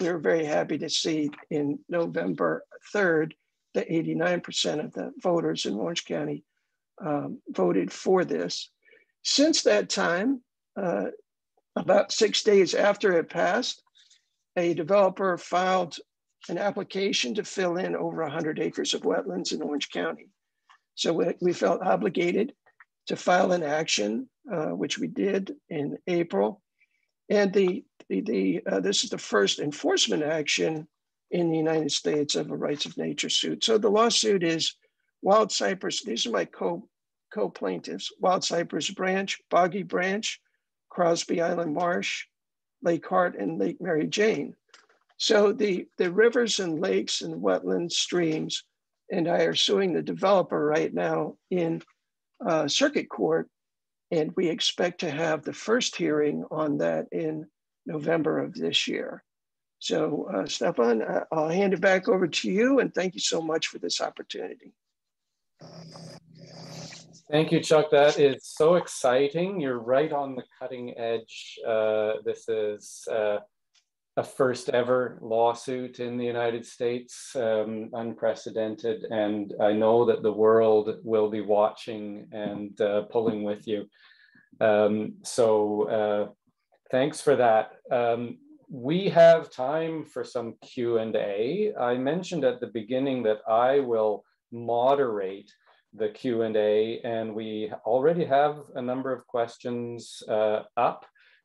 we were very happy to see in November 3rd that 89% of the voters in Orange County um, voted for this. Since that time, uh, about six days after it passed, a developer filed an application to fill in over 100 acres of wetlands in Orange County. So we, felt obligated to file an action, uh, which we did in April. And the, the, the uh, this is the first enforcement action in the United States of a rights of nature suit. So the lawsuit is Wild Cypress. These are my co co-plaintiffs, Wild Cypress Branch, Boggy Branch, Crosby Island Marsh, Lake Hart, and Lake Mary Jane. So the, the rivers and lakes and wetland streams, and I are suing the developer right now in uh, circuit court, and we expect to have the first hearing on that in November of this year. So uh, Stepan, I'll hand it back over to you, and thank you so much for this opportunity. Thank you, Chuck. That is so exciting. You're right on the cutting edge. Uh, this is uh, a first ever lawsuit in the United States, um, unprecedented. And I know that the world will be watching and uh, pulling with you. Um, so uh, thanks for that. Um, we have time for some Q&A. I mentioned at the beginning that I will moderate the Q&A and we already have a number of questions uh, up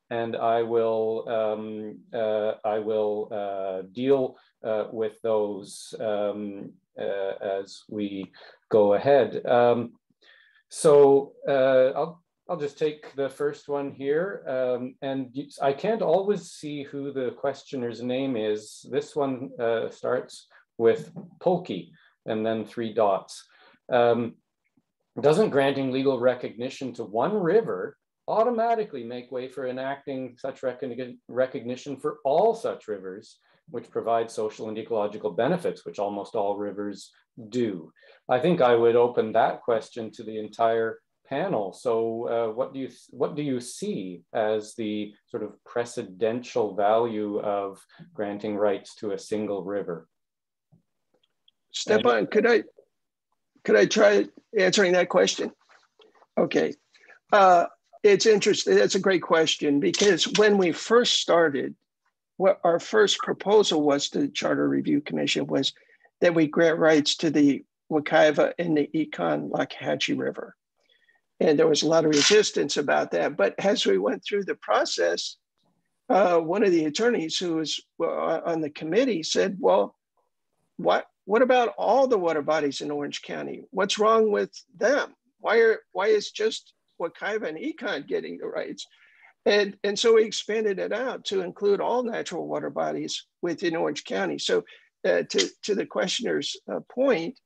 and I will, um, uh, I will uh, deal uh, with those um, uh, as we go ahead. Um, so uh, I'll, I'll just take the first one here. Um, and I can't always see who the questioner's name is. This one starts with Polky and then three dots. Um, doesn't granting legal recognition to one river automatically make way for enacting such recognition for all such rivers, which provide social and ecological benefits, which almost all rivers do? I think I would open that question to the entire panel. So uh, what do you what do you see as the sort of precedential value of granting rights to a single river? Stepan, could I could I try answering that question? Okay. Uh, it's interesting. That's a great question because when we first started, what our first proposal was to the Charter Review Commission was that we grant rights to the Wekiva and the Econlockhatchee River. And there was a lot of resistance about that. But as we went through the process, uh, one of the attorneys who was uh, on the committee said, well, what, what about all the water bodies in Orange County? What's wrong with them? Why, are, why is just Wekiva and Econ getting the rights? And, and so we expanded it out to include all natural water bodies within Orange County. So uh, to, to the questioner's uh, point,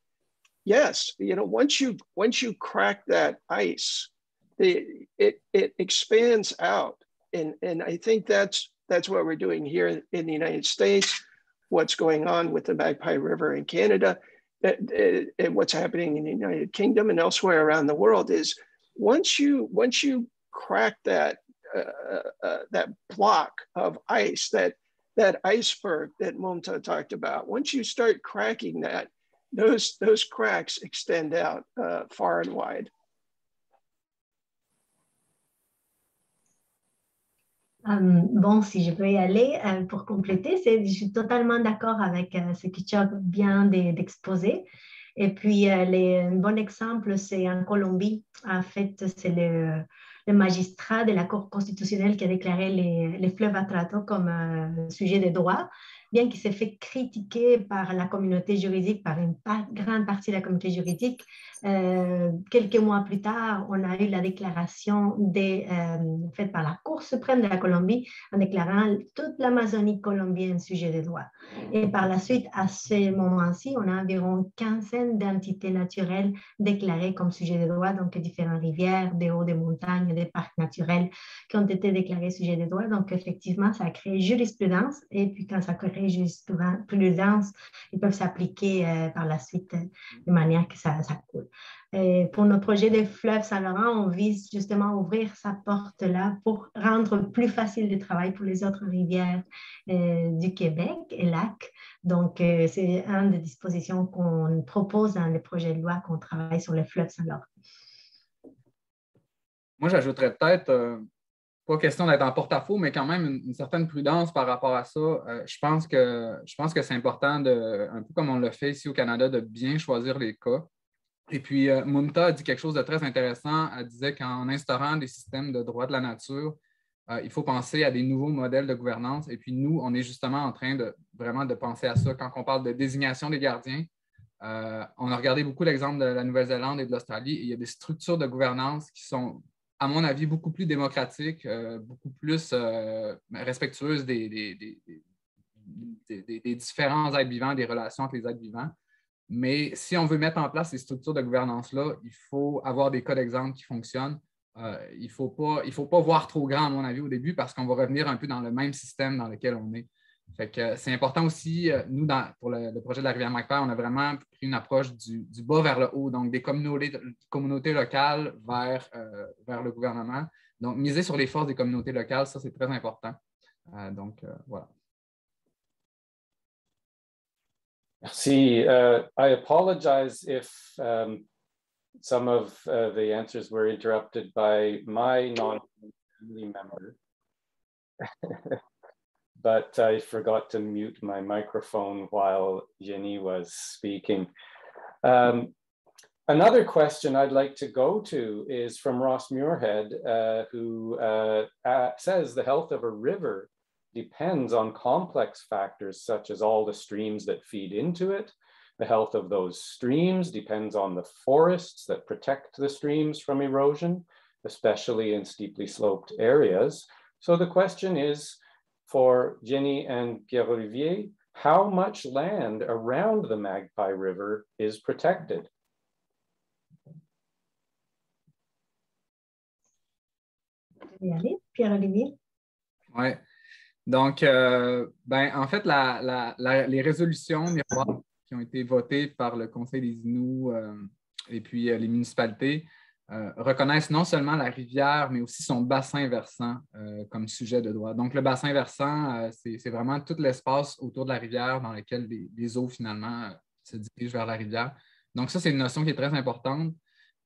yes, you know, once you once you crack that ice, the, it it expands out, and and I think that's that's what we're doing here in the United States. What's going on with the Magpie River in Canada, and what's happening in the United Kingdom and elsewhere around the world is once you once you crack that uh, uh, that block of ice, that that iceberg that Mumta talked about. Once you start cracking that, those those cracks extend out uh, far and wide. Um, bon, si je peux y aller euh, pour compléter, je suis totalement d'accord avec euh, ce que Chuck vient d'exposer. Et puis, euh, un bon exemple, c'est en Colombie. En fait, c'est le, magistrat de la Cour constitutionnelle qui a déclaré les, les fleuves Atrato comme euh, sujet de droit bien qu'il s'est fait critiquer par la communauté juridique, par une grande partie de la communauté juridique, euh, quelques mois plus tard, on a eu la déclaration euh, faite par la Cour suprême de la Colombie en déclarant toute l'Amazonie colombienne sujet de droit. Et par la suite, à ce moment-ci, on a environ quinzaine d'entités naturelles déclarées comme sujet de droit, donc différentes rivières, des hauts des montagnes, des parcs naturels qui ont été déclarés sujet de droit. Donc, effectivement, ça a créé jurisprudence. Et puis, quand ça crée plus dense, ils peuvent s'appliquer euh, par la suite euh, de manière que ça, coule. Et pour notre projet des fleuves Saint-Laurent, on vise justement à ouvrir sa porte-là pour rendre plus facile le travail pour les autres rivières euh, du Québec et lacs. Donc, c'est une des dispositions qu'on propose dans le projet de loi qu'on travaille sur les fleuves Saint-Laurent. Moi, j'ajouterais peut-être pas question d'être en porte-à-faux, mais quand même une, certaine prudence par rapport à ça. Euh, je pense que, je pense que c'est important, de, un peu comme on le fait ici au Canada, de bien choisir les cas. Et puis, euh, Munta a dit quelque chose de très intéressant. Elle disait qu'en instaurant des systèmes de droit de la nature, euh, il faut penser à des nouveaux modèles de gouvernance. Et puis, nous, on est justement en train de vraiment de penser à ça quand on parle de désignation des gardiens. on a regardé beaucoup l'exemple de la Nouvelle-Zélande et de l'Australie. Il y a des structures de gouvernance qui sont à mon avis, beaucoup plus démocratique, euh, beaucoup plus euh, respectueuse des, des, différents êtres vivants, des relations entre les êtres vivants. Mais si on veut mettre en place ces structures de gouvernance-là, il faut avoir des cas d'exemple qui fonctionnent. Euh, il ne faut, pas, faut pas voir trop grand, à mon avis, au début, parce qu'on va revenir un peu dans le même système dans lequel on est c'est important aussi, euh, nous, pour le, projet de la rivière Magpie, on a vraiment pris une approche du, bas vers le haut, donc des communautés, locales vers, euh, vers le gouvernement. Donc, miser sur les forces des communautés locales, ça, c'est très important. Euh, donc, voilà. Merci. Uh, I apologize if um, some of uh, the answers were interrupted by my non-family member. but I forgot to mute my microphone while Yenny was speaking. Um, another question I'd like to go to is from Ross Muirhead, uh, who uh, says the health of a river depends on complex factors such as all the streams that feed into it. The health of those streams depends on the forests that protect the streams from erosion, especially in steeply sloped areas. So the question is, for Jenny and Pierre-Olivier, how much land around the Magpie River is protected? Pierre-Olivier. Oui. Donc, euh, ben, en fait, la, la, la, les résolutions qui ont été votées par le Conseil des Inuits euh, et puis euh, les municipalités euh, reconnaissent non seulement la rivière, mais aussi son bassin versant euh, comme sujet de droit. Donc, le bassin versant, euh, c'est vraiment tout l'espace autour de la rivière dans lequel les, eaux, finalement, se dirigent vers la rivière. Donc, ça, c'est une notion qui est très importante.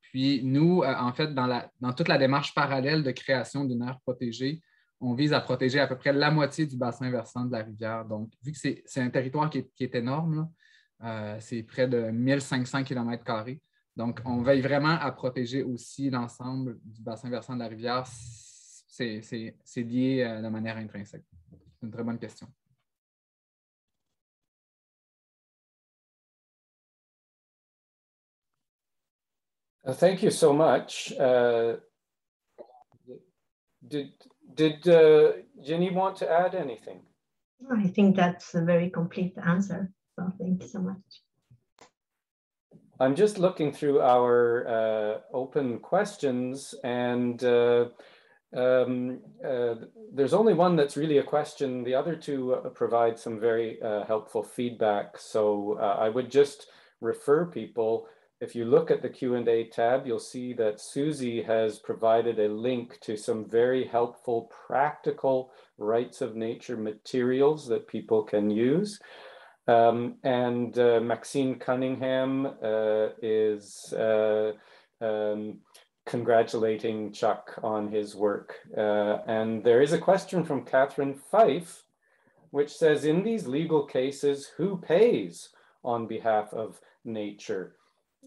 Puis, nous, en fait, dans, toute la démarche parallèle de création d'une aire protégée, on vise à protéger à peu près la moitié du bassin versant de la rivière. Donc, vu que c'est un territoire qui est, énorme, c'est près de 1500 km donc, on veille vraiment à protéger aussi l'ensemble du bassin versant de la rivière c'est lié euh, de manière intrinsèque? C'est une très bonne question. Uh, thank you so much. Uh, did did uh, Jenny want to add anything? I think that's a very complete answer. So thank you so much. I'm just looking through our uh, open questions and uh, um, uh, there's only one that's really a question. The other two uh, provide some very uh, helpful feedback. So uh, I would just refer people if you look at the Q&A tab, you'll see that Susie has provided a link to some very helpful practical rights of nature materials that people can use. Um, and uh, Maxine Cunningham uh, is uh, um, congratulating Chuck on his work. Uh, and there is a question from Catherine Fife, which says, in these legal cases, who pays on behalf of nature?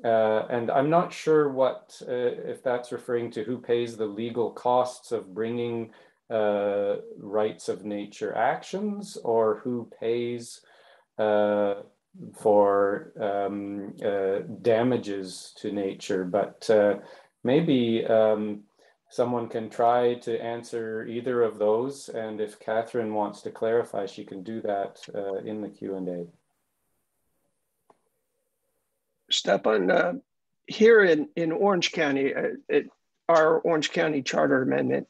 Uh, and I'm not sure what, uh, if that's referring to who pays the legal costs of bringing rights of nature actions or who pays for um, uh, damages to nature. But uh, maybe um, someone can try to answer either of those. And if Catherine wants to clarify, she can do that in the Q&A. Stepan, uh, here in, in Orange County, uh, it, our Orange County Charter Amendment,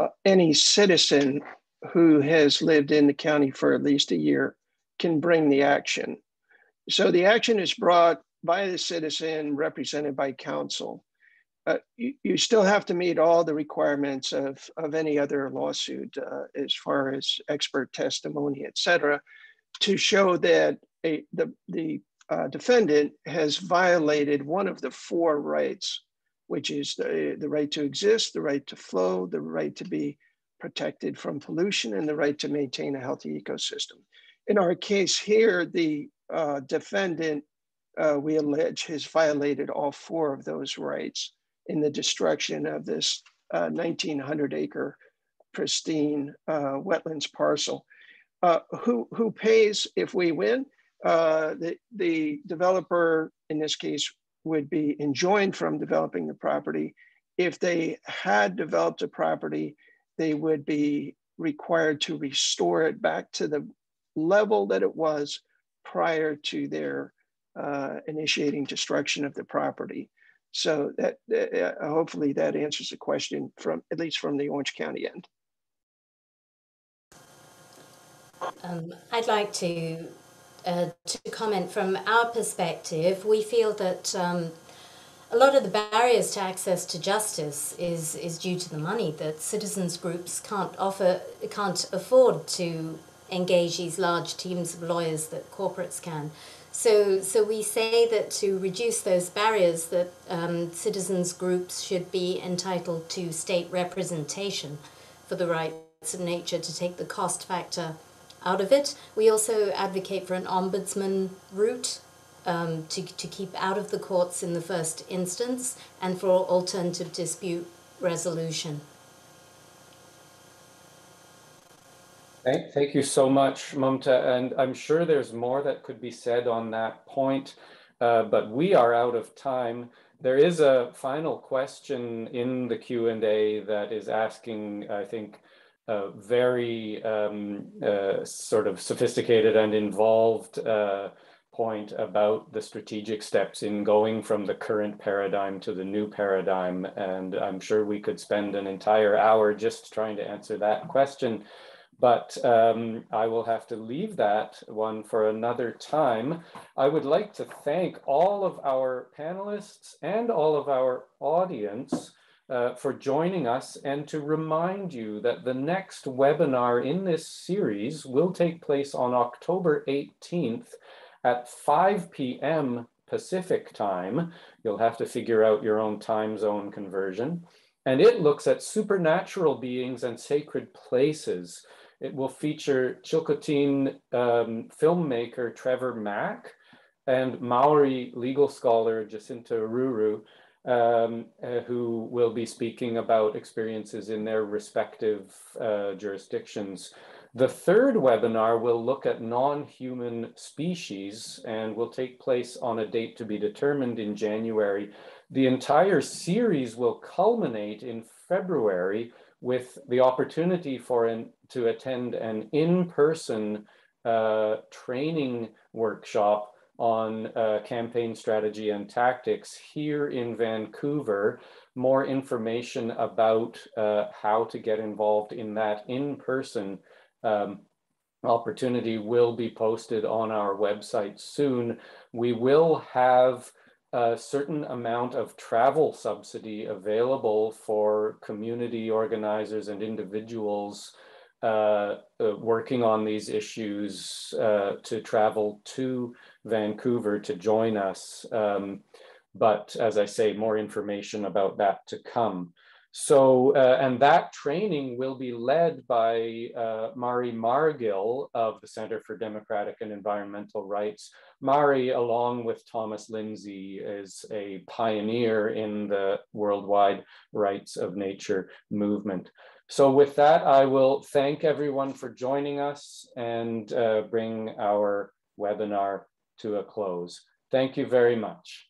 uh, any citizen who has lived in the county for at least a year can bring the action. So the action is brought by the citizen represented by counsel. Uh, you, you, still have to meet all the requirements of, of any other lawsuit uh, as far as expert testimony, et cetera, to show that a, the, the uh, defendant has violated one of the four rights, which is the, the right to exist, the right to flow, the right to be protected from pollution, and the right to maintain a healthy ecosystem. In our case here, the uh, defendant, uh, we allege, has violated all four of those rights in the destruction of this 1900 uh, acre pristine uh, wetlands parcel. Uh, who, who pays if we win? the, the developer, in this case, would be enjoined from developing the property. If they had developed a property, they would be required to restore it back to the level that it was prior to their uh, initiating destruction of the property. So that uh, hopefully that answers the question from at least from the Orange County end. Um, I'd like to uh, to comment from our perspective, we feel that um, a lot of the barriers to access to justice is, is due to the money that citizens groups can't offer, can't afford to engage these large teams of lawyers that corporates can. So, so we say that to reduce those barriers, that um, citizens groups should be entitled to state representation for the rights of nature to take the cost factor out of it. We also advocate for an ombudsman route um, to, to keep out of the courts in the first instance and for alternative dispute resolution. Thank, thank you so much, Mumta. And I'm sure there's more that could be said on that point, uh, but we are out of time. There is a final question in the Q&A that is asking, I think, a very um, uh, sort of sophisticated and involved uh, point about the strategic steps in going from the current paradigm to the new paradigm. And I'm sure we could spend an entire hour just trying to answer that question. But um, I will have to leave that one for another time. I would like to thank all of our panelists and all of our audience uh, for joining us and to remind you that the next webinar in this series will take place on October 18th at 5 p.m. Pacific time. You'll have to figure out your own time zone conversion. And it looks at supernatural beings and sacred places. It will feature Chilcotin um, filmmaker Trevor Mack and Maori legal scholar Jacinta Ruru um, uh, who will be speaking about experiences in their respective uh, jurisdictions. The third webinar will look at non-human species and will take place on a date to be determined in January. The entire series will culminate in February with the opportunity for an, to attend an in-person uh, training workshop on uh, campaign strategy and tactics here in Vancouver. More information about uh, how to get involved in that in-person um, opportunity will be posted on our website soon. We will have a certain amount of travel subsidy available for community organizers and individuals uh, uh, working on these issues uh, to travel to Vancouver to join us. Um, but as I say, more information about that to come. So, uh, and that training will be led by uh, Mari Margil of the Center for Democratic and Environmental Rights. Mari, along with Thomas Linzey, is a pioneer in the worldwide rights of nature movement. So with that, I will thank everyone for joining us and uh, bring our webinar to a close. Thank you very much.